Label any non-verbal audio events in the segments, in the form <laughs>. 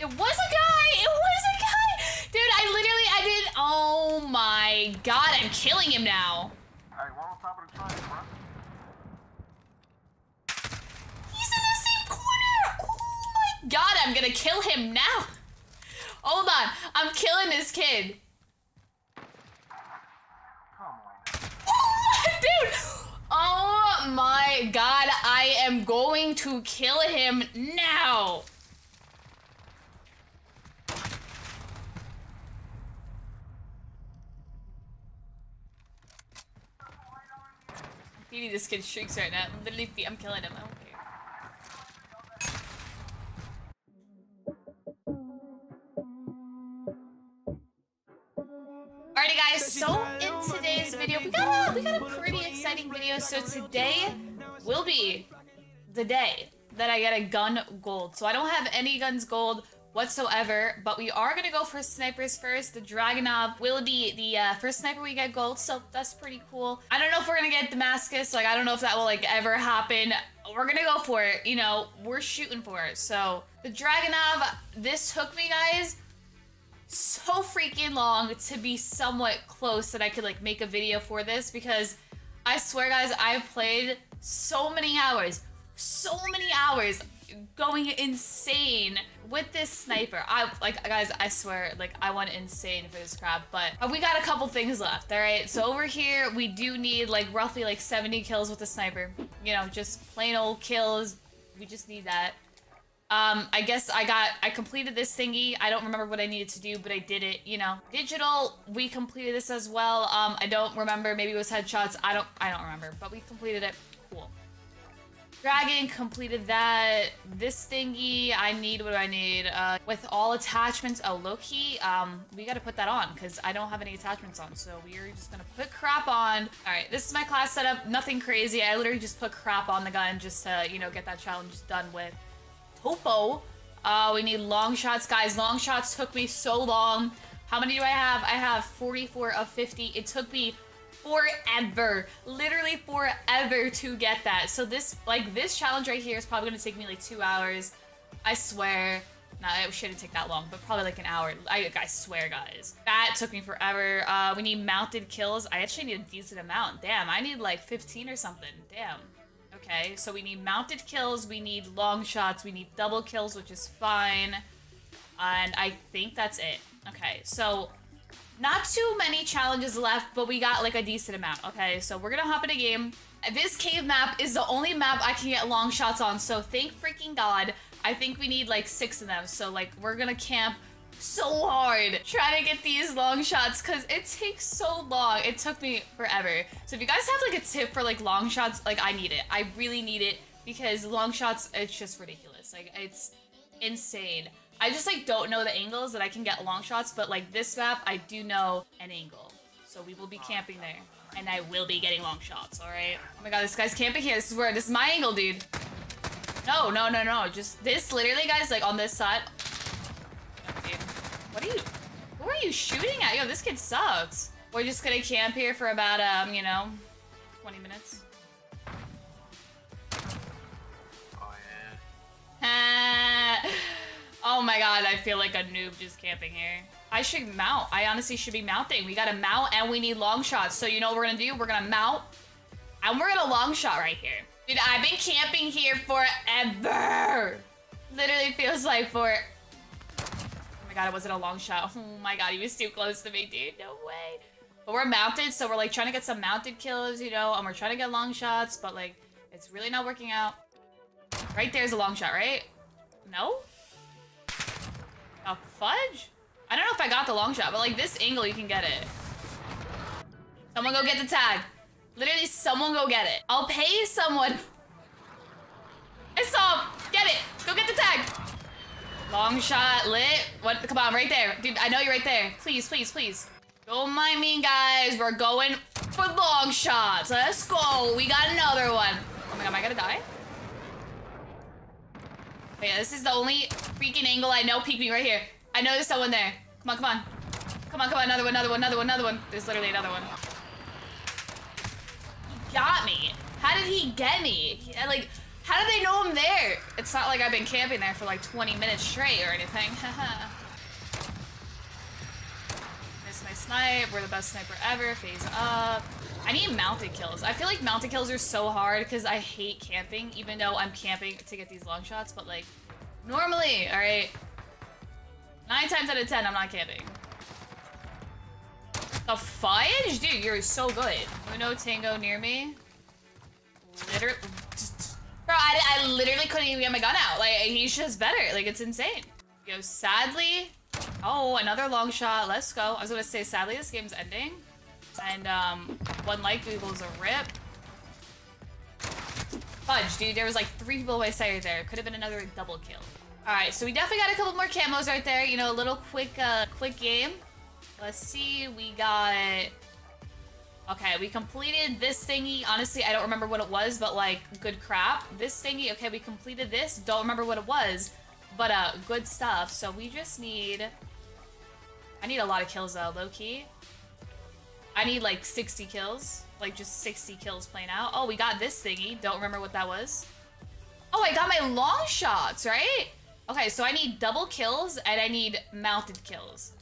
It was a guy! It was a guy! Dude, I literally, I didn't. Oh my god, I'm killing him now. Hey, one on top of the triangle, bro. He's in the same corner! Oh my god, I'm gonna kill him now. Hold on, I'm killing this kid. Come on. <laughs> Dude! Oh my god, I am going to kill him now! Feeding this kid shrieks right now. I'm literally I'm killing him. I don't care. Alrighty guys, so in today's video, we got a we got a pretty exciting video. So today will be the day that I get a gun gold. So I don't have any guns gold whatsoever, but we are gonna go for snipers first. The Dragunov will be the uh, first sniper we get gold, so that's pretty cool. I don't know if we're gonna get Damascus, like I don't know if that will like ever happen. We're gonna go for it, you know, we're shooting for it. So the Dragunov, this took me guys so freaking long to be somewhat close that I could like make a video for this because I swear guys I've played so many hours so many hours going insane with this sniper I like guys I swear like I went insane for this crab, but we got a couple things left all right so over here we do need like roughly like 70 kills with the sniper you know just plain old kills we just need that um, I guess I got, I completed this thingy. I don't remember what I needed to do, but I did it, you know. Digital, we completed this as well. Um, I don't remember, maybe it was headshots. I don't, I don't remember, but we completed it. Cool. Dragon completed that. This thingy, I need, what do I need? Uh, with all attachments, oh, low-key, um, we gotta put that on because I don't have any attachments on. So we're just gonna put crap on. All right, this is my class setup. Nothing crazy. I literally just put crap on the gun just to, you know, get that challenge done with. Topo. Uh, we need long shots, guys. Long shots took me so long. How many do I have? I have 44 of 50. It took me forever, literally forever to get that. So this, like, this challenge right here is probably gonna take me like two hours. I swear. No, it shouldn't take that long, but probably like an hour. I, I swear, guys. That took me forever. Uh, we need mounted kills. I actually need a decent amount. Damn, I need like 15 or something. Damn. Okay, so we need mounted kills, we need long shots, we need double kills, which is fine. And I think that's it. Okay, so not too many challenges left, but we got like a decent amount. Okay, so we're gonna hop in a game. This cave map is the only map I can get long shots on, so thank freaking God. I think we need like six of them, so like we're gonna camp so hard trying to get these long shots because it takes so long. It took me forever. So if you guys have like a tip for like long shots, like I need it. I really need it because long shots, it's just ridiculous. Like it's insane. I just like don't know the angles that I can get long shots, but like this map, I do know an angle. So we will be camping there and I will be getting long shots, all right? Oh my God, this guy's camping here. This is where, this is my angle, dude. No, no, no, no. Just this literally, guys, like on this side. Dude, what are you, who are you shooting at? Yo, this kid sucks. We're just gonna camp here for about, um, you know, 20 minutes. God, I feel like a noob just camping here. I should mount. I honestly should be mounting. We gotta mount and we need long shots. So you know what we're gonna do? We're gonna mount and we're gonna long shot right here. Dude, I've been camping here forever. Literally feels like for... Oh my god, it wasn't a long shot. <laughs> Oh my god, he was too close to me, dude. No way. But we're mounted, so we're like trying to get some mounted kills, you know, and we're trying to get long shots, but like, it's really not working out. Right there's a long shot, right? No? A fudge? I don't know if I got the long shot, but like this angle, you can get it. Someone go get the tag. Literally, someone go get it. I'll pay someone. I saw him. Get it. Go get the tag. Long shot, lit. What? Come on, right there. Dude, I know you're right there. Please, please, please. Don't mind me, guys. We're going for long shots. Let's go. We got another one. Oh my god, am I gonna die? Oh, Wait, this is the only freaking angle I know. Peek me right here. I know there's someone there. Come on, come on. Come on, come on. Another one, another one, another one, another one. There's literally another one. He got me. How did he get me? He, uh, like, How do they know I'm there? It's not like I've been camping there for like 20 minutes straight or anything. <laughs> Miss my snipe. We're the best sniper ever. Phase up. I need mounted kills. I feel like mounted kills are so hard because I hate camping, even though I'm camping to get these long shots. But like, normally, all right, nine times out of ten, I'm not camping. The fudge? Dude, you're so good. Uno Tango near me. Literally. Bro, I, I literally couldn't even get my gun out. Like, he's just better. Like, it's insane. Yo, sadly... Oh, another long shot. Let's go. I was gonna say, sadly, this game's ending. And, um, one like equals a rip. Fudge, dude. There was like three people by side there. Could have been another double kill. Alright, so we definitely got a couple more camos right there. You know, a little quick, uh, quick game. Let's see, we got... Okay, we completed this thingy. Honestly, I don't remember what it was, but like, good crap. This thingy, okay, we completed this. Don't remember what it was, but uh, good stuff. So we just need... I need a lot of kills though, low-key. I need like 60 kills. Like just 60 kills playing out. Oh, we got this thingy. Don't remember what that was. Oh, I got my long shots, right? Okay, so I need double kills and I need mounted kills.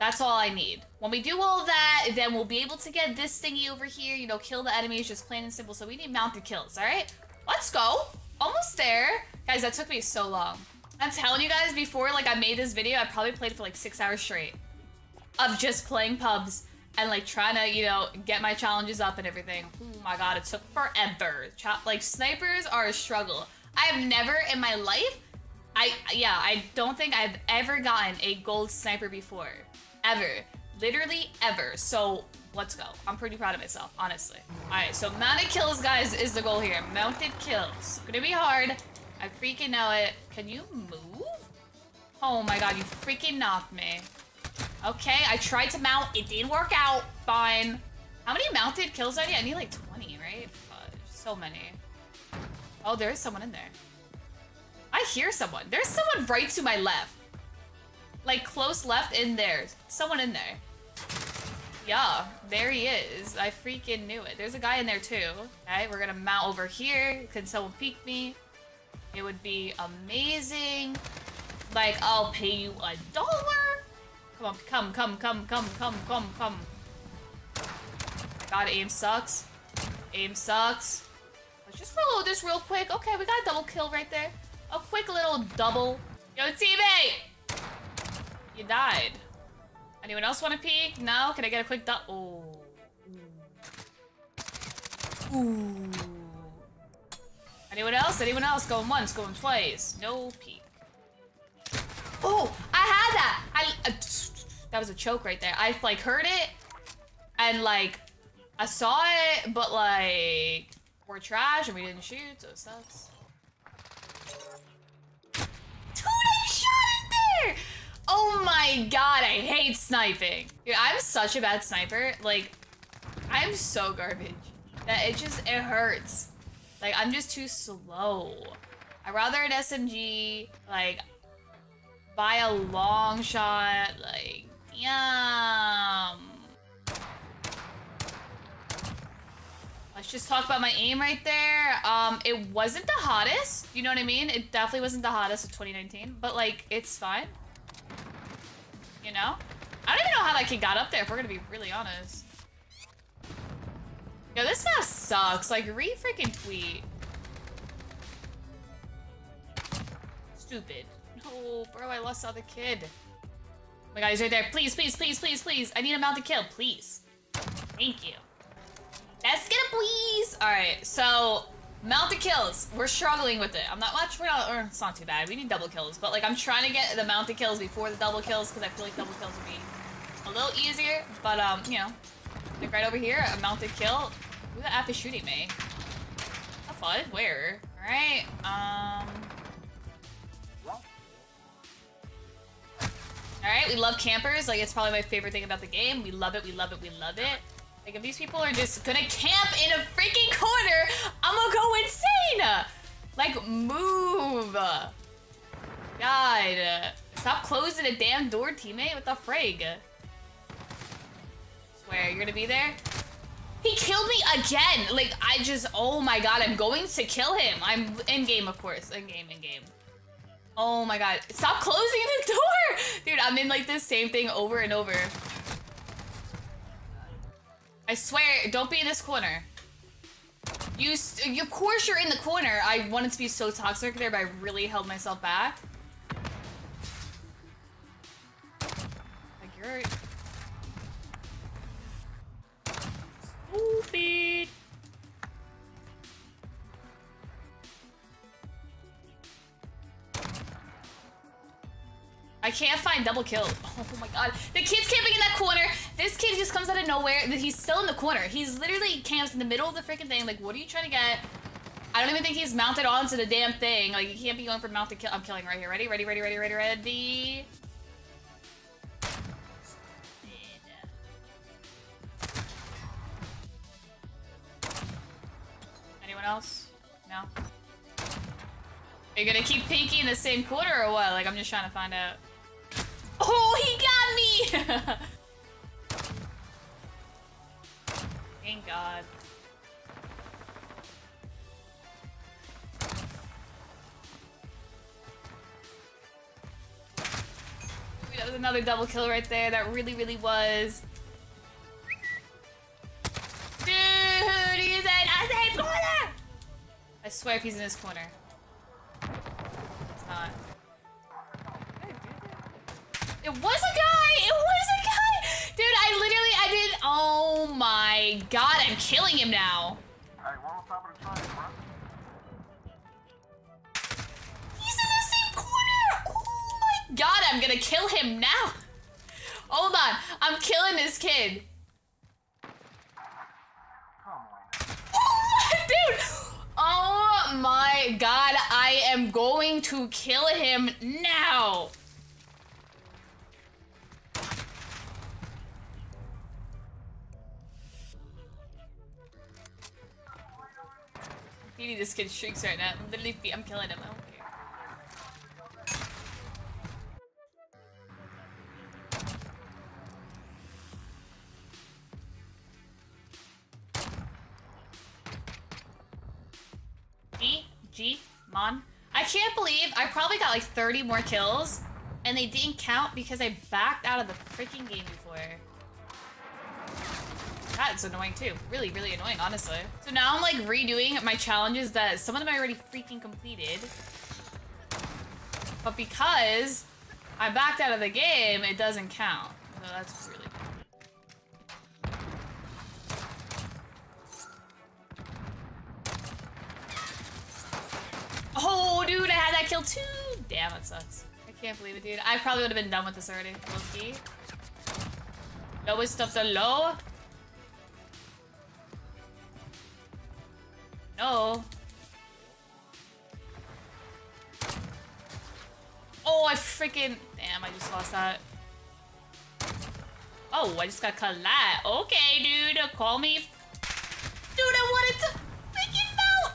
That's all I need. When we do all that, then we'll be able to get this thingy over here, you know, kill the enemies, just plain and simple. So we need mounted kills, all right? Let's go. Almost there. Guys, that took me so long. I'm telling you guys, before like I made this video, I probably played for like six hours straight of just playing pubs and like trying to, you know, get my challenges up and everything. Oh my god, it took forever. Ch like snipers are a struggle. I've never in my life, I yeah, I don't think I've ever gotten a gold sniper before, ever, literally ever. So let's go. I'm pretty proud of myself, honestly. All right, so mounted kills, guys, is the goal here. Mounted kills. Gonna be hard. I freaking know it. Can you move? Oh my god, you freaking knocked me. Okay, I tried to mount. It didn't work out. Fine. How many mounted kills I need? I need like 20, right? Fudge. So many. Oh, there is someone in there. I hear someone. There's someone right to my left. Like close left in there. Someone in there. Yeah, there he is. I freaking knew it. There's a guy in there too. Okay, we're gonna mount over here. Can someone peek me? It would be amazing. Like, I'll pay you a dollar. Come on, come, come, come, come, come, come, come. God, aim sucks. Aim sucks. Let's just reload this real quick. Okay, we got a double kill right there. A quick little double. Yo, teammate! You died. Anyone else want to peek? No? Can I get a quick double? Oh. Ooh. Anyone else? Anyone else? Going once, going twice. No peek. Oh, I had that. That was a choke right there. I like heard it, and like I saw it, but like we're trash and we didn't shoot, so it sucks. Dude, I shot it there. Oh my god, I hate sniping. Dude, I'm such a bad sniper. Like, I'm so garbage that it just it hurts. Like, I'm just too slow. I'd rather an SMG, like, buy a long shot, like, yum. Let's just talk about my aim right there. Um, it wasn't the hottest, you know what I mean? It definitely wasn't the hottest of 2019, but like, it's fine. You know? I don't even know how that kid got up there, if we're gonna be really honest. Yo, this map sucks. Like, re-freaking tweet. Stupid. No, bro, I lost the other kid. Oh my god, he's right there. Please, please, please, please, please. I need a mounted kill, please. Thank you. Let's get a please. All right, so mounted kills. We're struggling with it. I'm not much. We're not. Or it's not too bad. We need double kills, but like I'm trying to get the mounted kills before the double kills because I feel like double kills would be a little easier. But um, you know, like right over here, a mounted kill. Who the f is shooting me? Have fun. Where? All right. Um. Alright, we love campers. Like, it's probably my favorite thing about the game. We love it, we love it, we love it. Like, if these people are just gonna camp in a freaking corner, I'm gonna go insane! Like, move! God. Stop closing a damn door, teammate. What the frig? Swear, you're gonna be there? He killed me again. Like I just, oh my god, I'm going to kill him. I'm in game, of course, in game, in game. Oh my god, stop closing the door, dude. I'm in like this same thing over and over. I swear, don't be in this corner. You, of course you're in the corner. I wanted to be so toxic there, but I really held myself back. Like you're I can't find double kill. <laughs> Oh my god. The kid's camping in that corner. This kid just comes out of nowhere. He's still in the corner. He's literally camps in the middle of the freaking thing. Like, what are you trying to get? I don't even think he's mounted onto the damn thing. Like, he can't be going for mounted kill. I'm killing right here. Ready? Ready, ready, ready, ready, ready. Anyone else? No? Are you gonna keep peeking in the same corner or what? Like, I'm just trying to find out. Oh, he got me! <laughs> Thank God. That was another double kill right there. That really, really was. Dude, he's in safe corner! I swear if he's in this corner. It was a guy! It was a guy! Dude, I literally, I did, oh my god, I'm killing him now. Hey, one on top of the train, bro. He's in the same corner! Oh my god, I'm gonna kill him now. Hold on, I'm killing this kid. Come on. Oh, <laughs> dude! Oh my god, I am going to kill him now. You need this kid shrieks right now. I'm literally, I'm killing him. I don't care. G, G, Mon. I can't believe I probably got like 30 more kills and they didn't count because I backed out of the freaking game before. That's annoying too. Really, really annoying, honestly. So now I'm like redoing my challenges that some of them I already freaking completed. But because I backed out of the game, it doesn't count. So that's really Oh, dude, I had that kill too. Damn, it sucks. I can't believe it, dude. I probably would have been done with this already. Low-key. Lowest of the low. No. Oh, I freaking... Damn, I just lost that. Oh, I just got collat. Okay, dude. Call me... Dude, I wanted to freaking mount!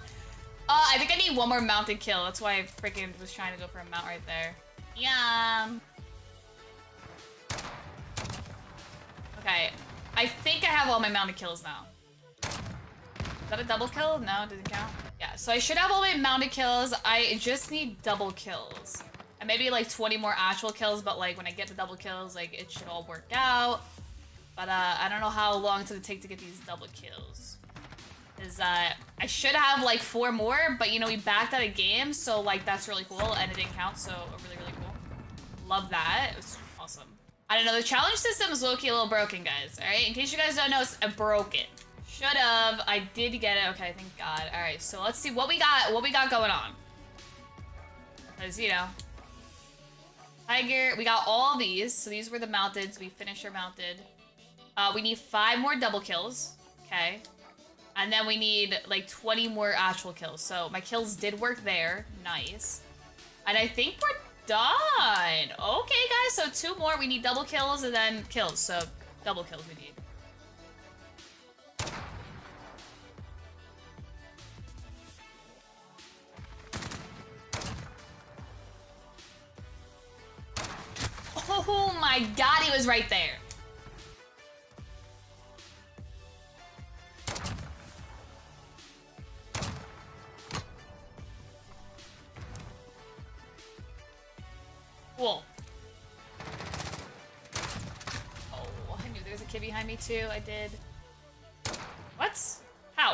Uh, I think I need one more mounted kill. That's why I freaking was trying to go for a mount right there. Yum. Okay. I think I have all my mounted kills now. Is that a double kill? No, it doesn't count. Yeah, so I should have all my mounted kills. I just need double kills. And maybe like 20 more actual kills, but like when I get the double kills, like it should all work out. But uh, I don't know how long it's gonna take to get these double kills. Is uh, I should have like four more, but you know, we backed out a game, so like that's really cool, and it didn't count, so really, really cool. Love that, it was awesome. I don't know, the challenge system is low-key a little broken, guys, alright? In case you guys don't know, it's broken. Should have. I did get it. Okay, thank God. All right, so let's see what we got. What we got going on. Cause you know, Tiger. We got all these. So these were the mounted. So we finished our mounted. Uh, we need five more double kills. Okay, and then we need like 20 more actual kills. So my kills did work there. Nice. And I think we're done. Okay, guys. So two more. We need double kills and then kills. So double kills we need. my god, he was right there. Cool. Oh, I knew there was a kid behind me too. I did. What? How?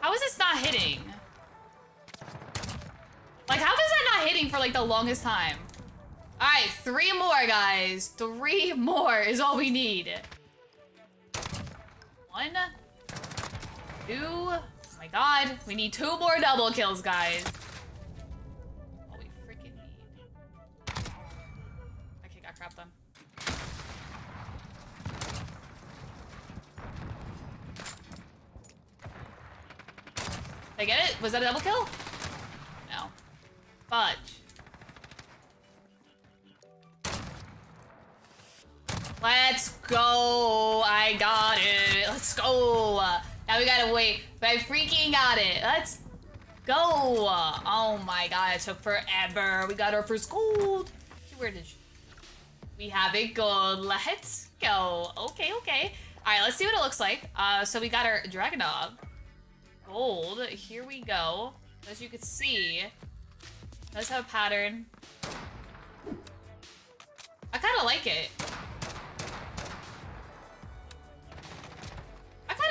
How is this not hitting? Like, how is that not hitting for like the longest time? Right, three more, guys. Three more is all we need. One, two, oh my god. We need two more double kills, guys. All we freaking need. Okay, got crap done. Did I get it? Was that a double kill? No. Fudge. Let's go. I got it. Let's go. Now we gotta wait. But I freaking got it. Let's go. Oh my god, it took forever. We got our first gold. Where did you? We have a gold. Let's go. Okay, okay. All right, let's see what it looks like. Uh, so we got our Dragunov. Gold. Here we go. As you can see, it does have a pattern. I kind of like it.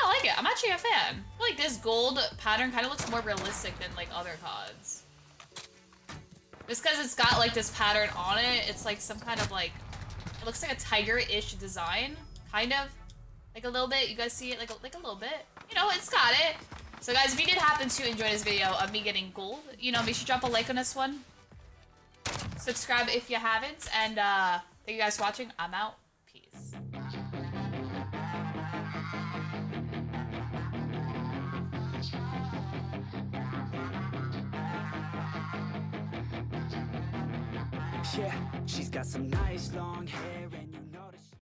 I like it. I'm actually a fan. Like this gold pattern kind of looks more realistic than like other CODs. Just because it's got like this pattern on it, it's like some kind of like, it looks like a tiger-ish design, kind of. Like a little bit, you guys see it like a, like a little bit. You know, it's got it. So guys, if you did happen to enjoy this video of me getting gold, you know, make sure to drop a like on this one. Subscribe if you haven't, and uh, thank you guys for watching. I'm out. Yeah, she's got some nice long hair